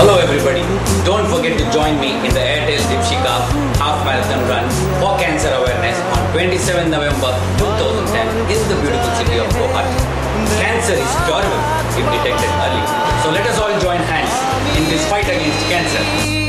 Hello everybody. Don't forget to join me in the Airtel Deepsikha half marathon run for cancer awareness on 27 November 2010 in the beautiful city of Guwahati. Cancer is curable if detected early. So let us all join hands in this fight against cancer.